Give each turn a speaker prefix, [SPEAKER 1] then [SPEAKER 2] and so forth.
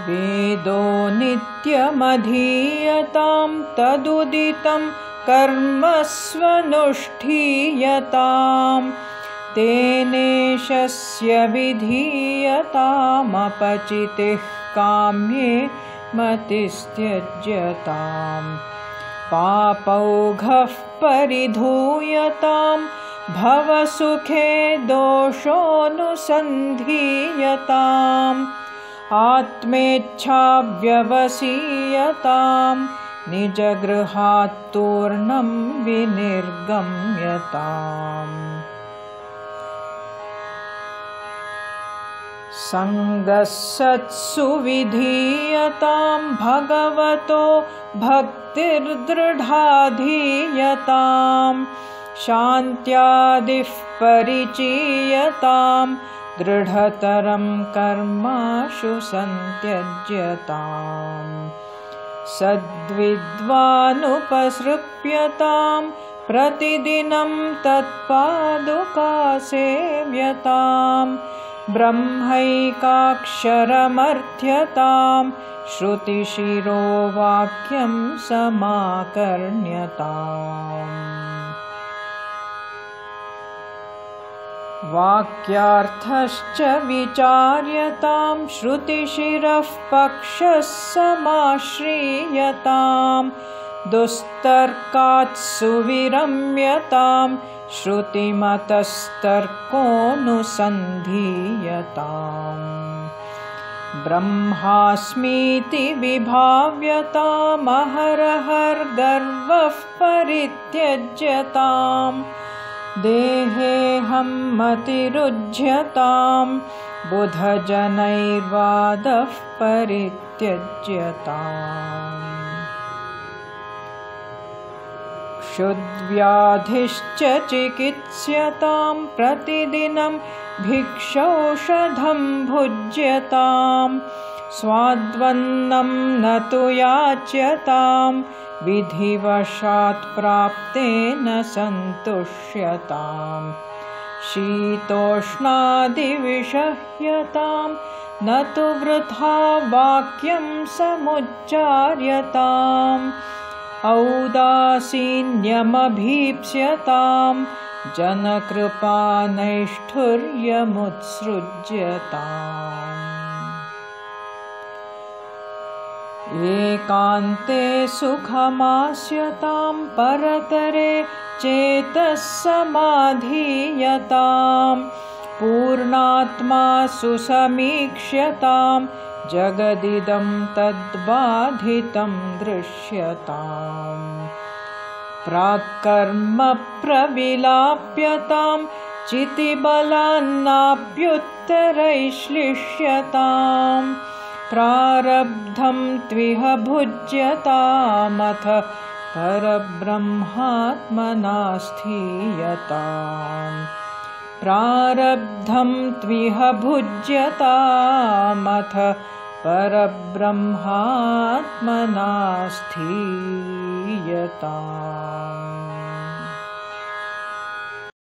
[SPEAKER 1] वेदो नित्यमधीयतां तदुदितं कर्मस्वनुष्ठीयताम् तेनेशस्य विधीयतामपचितिः काम्ये मतिस्त्यज्यताम् पापौघः परिधूयतां भवसुखे दोषोऽनुसन्धीयताम् आत्मेच्छाव्यवसीयतां निजगृहात्तूर्णं विनिर्गम्यताम्। सङ्गसत्सु विधीयतां भगवतो भक्तिर्दृढाधीयतां शान्त्यादिः परिचीयतां दृढतरं कर्माशु सन्त्यज्यताम् सद्विद्वानुपसृप्यतां प्रतिदिनं तत्पादुकासेव्यताम् ब्रह्मैकाक्षरमर्थ्यतां श्रुतिशिरोवाक्यं समाकर्ण्यताम् वाक्यार्थश्च विचार्यतां श्रुतिशिरः पक्षः समाश्रीयतां दुस्तर्कात् सुविरम्यतां श्रुतिमतस्तर्कोऽनुसन्धीयताम्। ब्रह्मास्मीति विभाव्यतामहरहर्गर्वः परित्यज्यताम् देहेऽहं मतिरुज्यतां बुधजनैर्वादः परित्यज्यताम्। क्षुद्व्याधिश्च चिकित्स्यतां प्रतिदिनं भिक्षौषधं भुज्यतां स्वाद्वन्नं न तु याच्यतां विधिवशात् प्राप्तेन सन्तुष्यताम्। शीतोष्णादिविषह्यतां न तु वृथा वाक्यं समुच्चार्यताम्। औदासीन्यमभीप्स्यतां जनकृपानैष्ठुर्यमुत्सृज्यताम् एकान्ते सुखमास्यतां परतरे चेतः समाधीयतां पूर्णात्मा सुसमीक्ष्यताम् जगदिदं तद्बाधितं दृश्यताम् प्राक्कर्मप्रविलाप्यतां चितिबलान्नाप्युत्तरैश्लिष्यतां प्रारब्धं त्विह भुज्यतामथ परब्रह्मात्मना स्थीयताम् प्रारब्धं त्विह भुज्यतामथ परब्रह्मात्मना स्थीयताम्